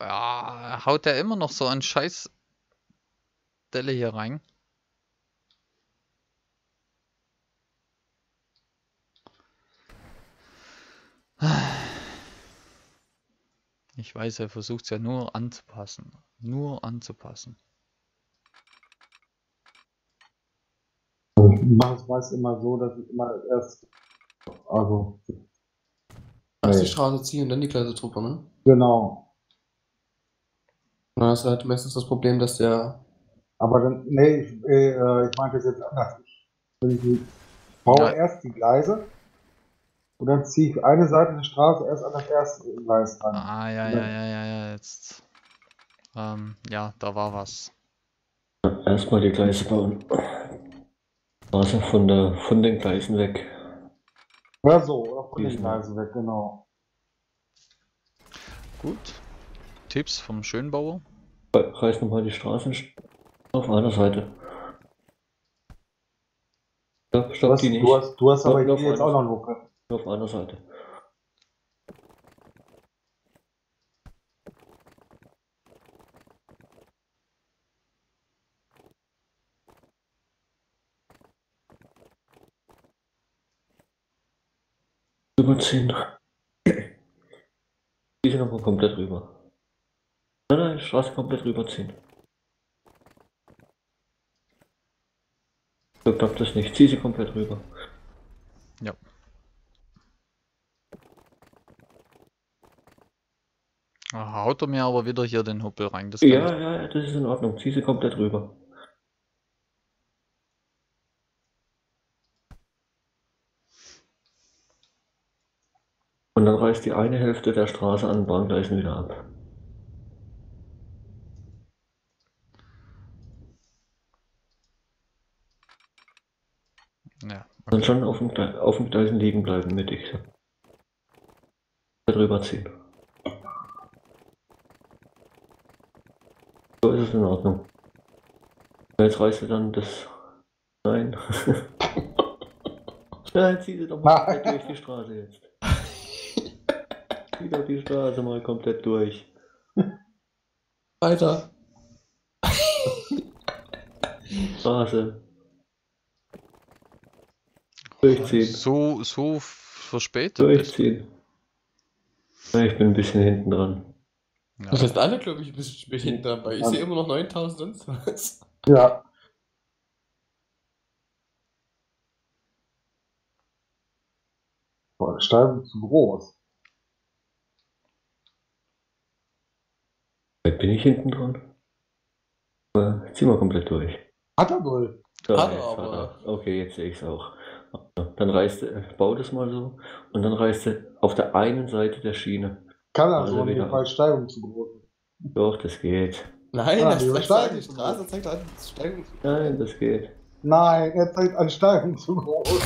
Ja, haut der immer noch so einen Scheiß Delle hier rein? Ich weiß, er versucht es ja nur anzupassen. Nur anzupassen. Ich mache es immer so, dass ich immer erst. Also. Erst die Straße ziehen und dann die kleine Truppe, ne? Genau. Dann hast du halt meistens das Problem, dass der. Aber dann, nee, ich, äh, ich meinte es jetzt anders. Ich, ich baue Ja. erst die Gleise und dann ziehe ich eine Seite der Straße erst an das erste Gleis dran. Ah, ja, Ja. ja, ja, ja, ja, jetzt. Ähm, ja, da war was. Erstmal die Gleise bauen. Straße von, der, von den Gleisen weg. Ja, so, oder von den Diesen. Gleisen weg, genau. Gut. Tipps vom Schönbauer. Reiß nochmal die Straßen auf einer Seite. Stopp, Du stopp hast, die nicht. du hast, du hast aber Stopp, hier jetzt auf auch noch Luke. Auf einer Seite. Überziehen. Diese nochmal komplett rüber. Nein, nein, Straße komplett rüberziehen. So klappt das nicht. Zieh sie komplett rüber. Ja. Haut er mir aber wieder hier den Huppel rein. Das Ja, ich- ja, das ist in Ordnung. Zieh sie komplett rüber. Und dann reißt die eine Hälfte der Straße an den Bahngleisen wieder ab. Ja, Und schon auf Gle- auf den Gleisen liegen bleiben mittig. Drüber ziehen. So ist es in Ordnung. Jetzt reißt du dann das. Nein. Nein, zieh sie doch mal durch die Straße jetzt. Zieh doch die Straße mal komplett durch. Weiter. Straße. Durchziehen. so, so verspätet. Durchziehen. Ja, ich bin ein bisschen hinten dran. Ja. Das heißt alle, glaube ich, ein bisschen spät hinten dran. Ich sehe immer noch 9000 sonst was. Ja. Boah, die Steigung ist zu groß. Weit bin ich hinten dran? Äh, Zieh mal komplett durch. Hat er wohl. Hat er aber. er. Okay, jetzt sehe ich es auch. Dann reißt du, bau das mal so und dann reißt du auf der einen Seite der Schiene. Kann er Also so, wieder- nicht, weil Steigung zu groß ist. Doch, das geht. Nein, Ah, das die zeigt Steigung. die Straße, zeigt an Steigung. Nein, das geht. Nein, er zeigt an Steigung zu groß.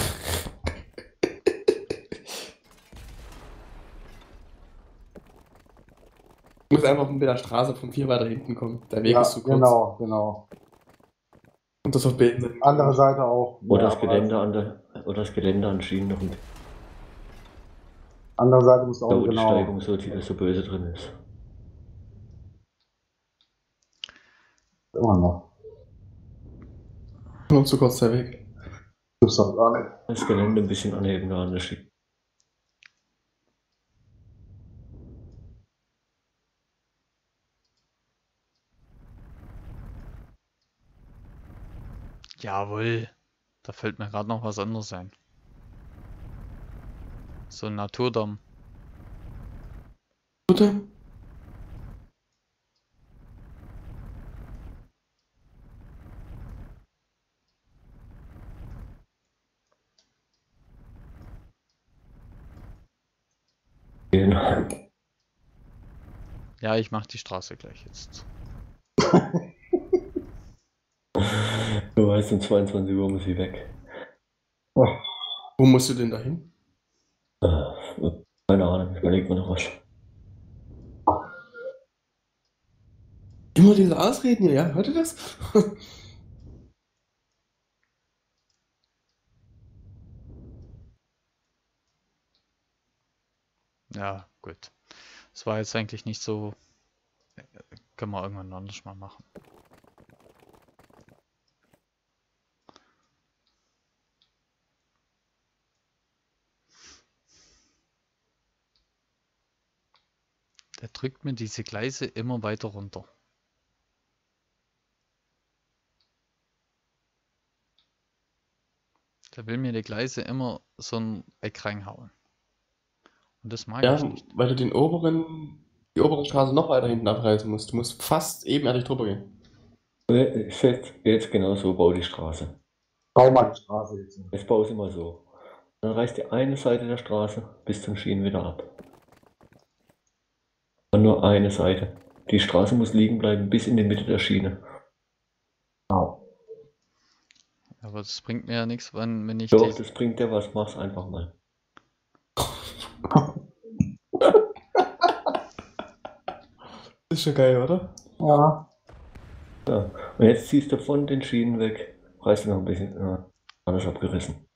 Du musst einfach mit der Straße von viel weiter hinten kommen. Der Weg Ja, ist zu kurz. genau, genau. Und das verbinden. Andere Seite auch. Oder Ja, das Gelände an der oder das Gelände an Schienen noch ein Andere Seite muss auch da wo die genau. Steigung so, die so böse drin ist. Immer noch. Nur zu kurz der Weg. Doch gar nicht. Das Gelände ein bisschen anheben der Schiene. Jawohl. Da fällt mir gerade noch was anderes ein. So ein Naturdamm. Bitte? Gehen. Ja, ich mach die Straße gleich jetzt. Du weißt, um 22 Uhr muss ich weg. Wo musst du denn da hin? Äh, Keine Ahnung, überleg mir noch was. Immer diese Ausreden hier, ja? Hört ihr das? Ja, gut. Es war jetzt eigentlich nicht so Können wir irgendwann anders mal machen. Der drückt mir diese Gleise immer weiter runter. Der will mir die Gleise immer so ein Eck reinhauen. Und das mag Ja, ich nicht. weil du den oberen, die obere Straße noch weiter hinten abreißen musst. Du musst fast ebenerdig drüber gehen. Jetzt, jetzt genau so bau die Straße. Bau mal die Straße jetzt. Jetzt bau es immer so. Dann reißt die eine Seite der Straße bis zum Schienen wieder ab. Und nur eine Seite. Die Straße muss liegen bleiben bis in die Mitte der Schiene. Genau. Aber das bringt mir ja nichts, wenn, wenn ich Doch, die, das bringt dir was, mach's einfach mal. Ist schon geil, oder? Ja. Ja. Und jetzt ziehst du von den Schienen weg. Reißt du noch ein bisschen. Ja, alles abgerissen.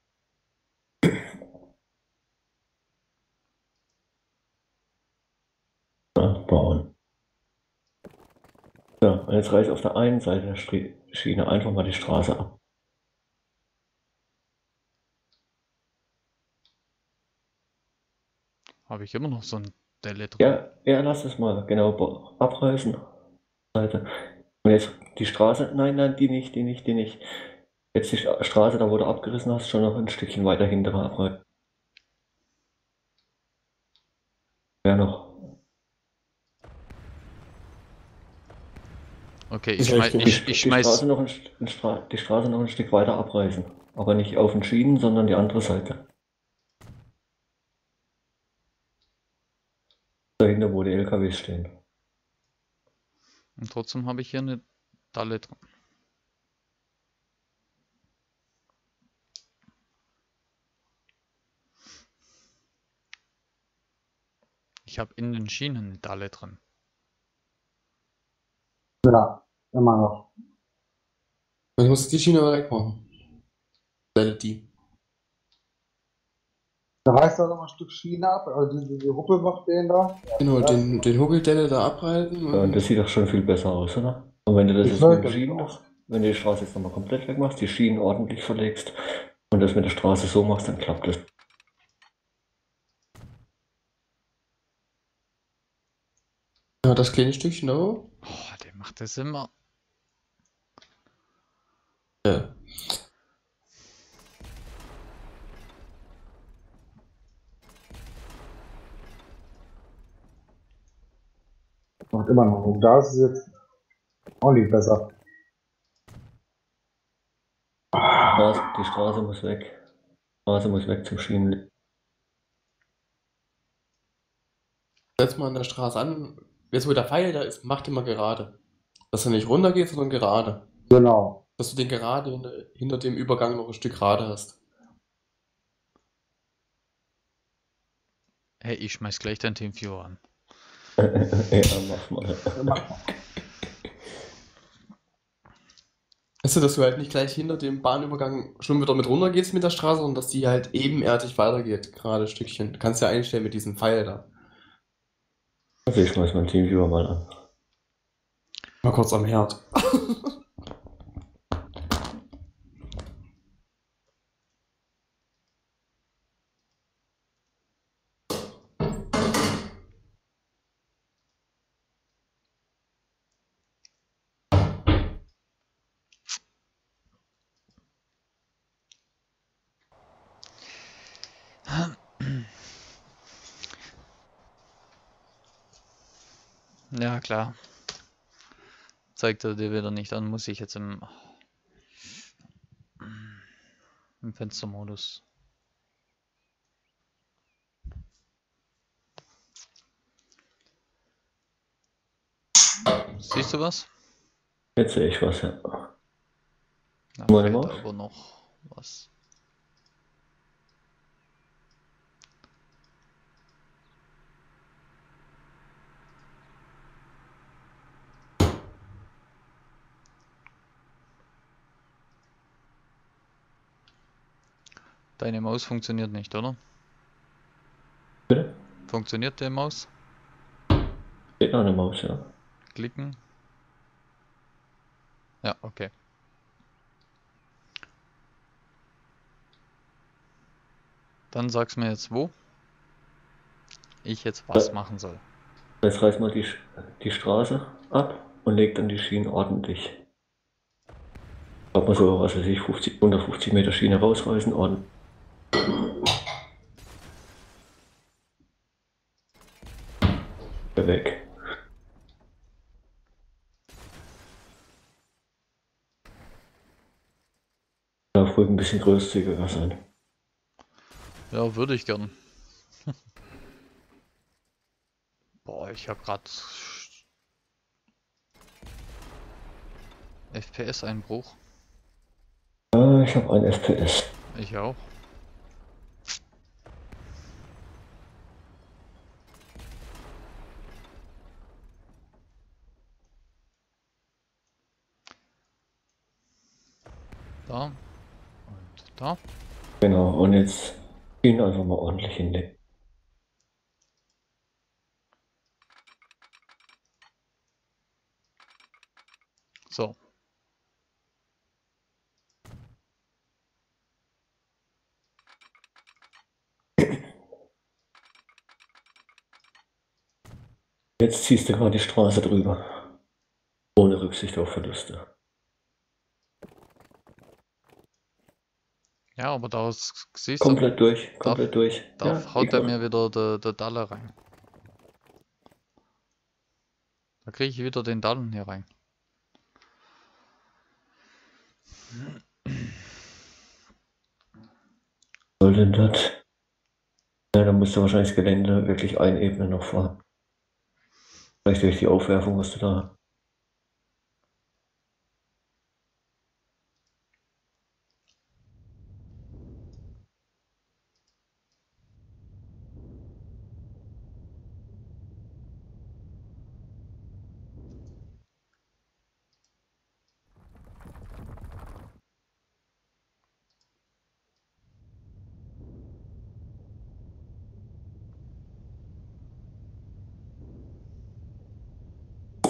Bauen. Ja, und jetzt reißt auf der einen Seite der Schiene einfach mal die Straße ab. habe ich immer noch so ein Delle drin. Ja, ja, lass es mal genau abreißen. Seite. Und jetzt die Straße, nein, nein, die nicht, die nicht, die nicht. Jetzt die Straße, da wo du abgerissen hast, schon noch ein Stückchen weiter hintere abreißen. Ja, noch. Okay, ich, richtig. ich, die, ich die, schmeiß. Straße noch ein, St- ein Stra die Straße noch ein Stück weiter abreißen. Aber nicht auf den Schienen, sondern die andere Seite. Dahinter, wo die LKWs stehen. Und trotzdem habe ich hier eine Dalle drin. Ich habe in den Schienen eine Dalle drin. Ja, immer noch. Ich muss die Schiene aber wegmachen. Leider die. Da reißt er noch ein Stück Schiene ab, also diese, diese Huppel macht den da. Genau, Ja. den, den Hubbeldelle da abreißen. Ja, und das sieht doch schon viel besser aus, oder? Und wenn du das Ich jetzt mit den Schienen noch, wenn du die Straße jetzt nochmal komplett wegmachst, die Schienen ordentlich verlegst und das mit der Straße so machst, dann klappt das. ja, das kleine Stückchen da. Oh, der macht das immer. Ja. Macht immer noch. Und da ist es jetzt auch nicht besser. Straße, die Straße muss weg. Die Straße muss weg zum Schienen. Setz mal an der Straße an. Jetzt, wo der Pfeil da ist, mach den mal gerade. Dass er nicht runter geht, sondern gerade. Genau. Dass du den gerade hinter, dem Übergang noch ein Stück gerade hast. Hey, ich schmeiß gleich dein Teamviewer an. ja, mach mal. Weißt du, dass du halt nicht gleich hinter dem Bahnübergang schon wieder mit runter gehst mit der Straße, sondern dass die halt ebenerdig weitergeht, gerade Stückchen. Du kannst ja einstellen mit diesem Pfeil da. Also ich schmeiß mein Teamviewer mal an. Mal kurz am Herd. Ja, klar. Zeigt er dir wieder nicht an, muss ich jetzt im, im Fenstermodus. Siehst du was? Jetzt sehe ich was, ja. Da aber noch was. Deine Maus funktioniert nicht, oder? Bitte? Funktioniert der Maus? Steht noch eine Maus, ja. klicken. Ja, okay. Dann sag's mir jetzt wo ich jetzt was machen soll. Jetzt reißt mal die, die Straße ab und legt dann die Schienen ordentlich. Ob man so, was weiß ich, 50, 150 Meter Schiene rausreißen, ordentlich. Weg. Darf ruhig ein bisschen großzügiger sein. Ja, würde ich gern. Boah, ich habe gerade FPS-Einbruch. Ah, ich habe ein FPS. Ich auch. Da. Und da. Genau, und jetzt ihn einfach mal ordentlich hinlegen. So. Jetzt ziehst du gerade die Straße drüber. Ohne Rücksicht auf Verluste. Ja, aber da siehst du, Komplett durch, komplett durch. da Ja, haut er mir wieder der de Dalle rein. Da kriege ich wieder den Dallen hier rein. soll denn das? Ja, dann musst du wahrscheinlich das Gelände wirklich einebnen noch fahren. Vielleicht durch die Aufwerfung, was du da.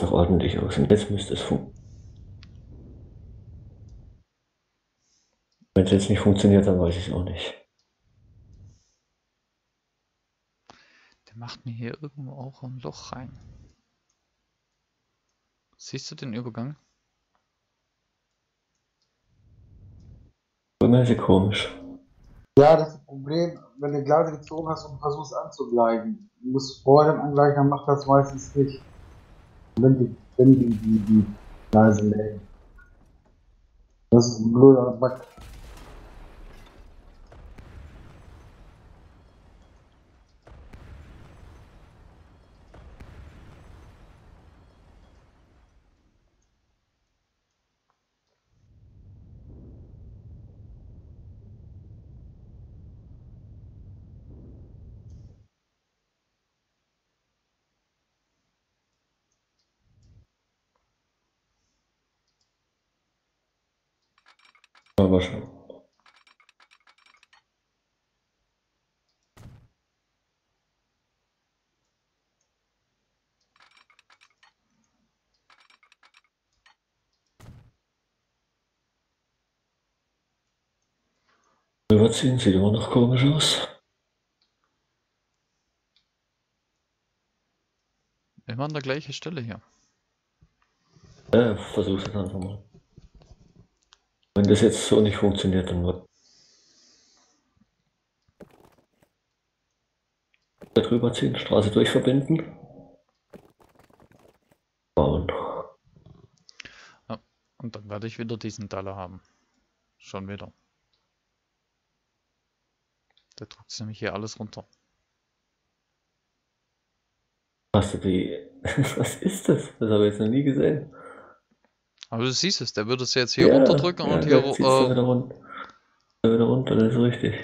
Doch ordentlich aus. Und jetzt müsste es funktionieren. Wenn es jetzt nicht funktioniert, dann weiß ich es auch nicht. Der macht mir hier irgendwo auch ein Loch rein. Siehst du den Übergang? Ist komisch. Ja, das ist das Problem, wenn du Gleise gezogen hast und versuchst anzugleiten. Du musst vor dem Angleichen, dann macht das meistens nicht. Wenn die, wenn die, die, die Gleise legen. Das ist ein blöder Bug. Aber schon. Überziehen sieht immer noch komisch aus. Immer an der gleichen Stelle hier. Ja, versuch's es einfach mal. Wenn das jetzt so nicht funktioniert, dann wird drüber ziehen, Straße durchverbinden. Bauen. Und dann werde ich wieder diesen Dalle haben. Schon wieder. Der drückt nämlich hier alles runter. Hast du die. Was ist das? Das habe ich jetzt noch nie gesehen. Aber du siehst es, der würde es jetzt hier Ja, runterdrücken ja, und hier äh, wieder runter. Wieder runter, das ist richtig.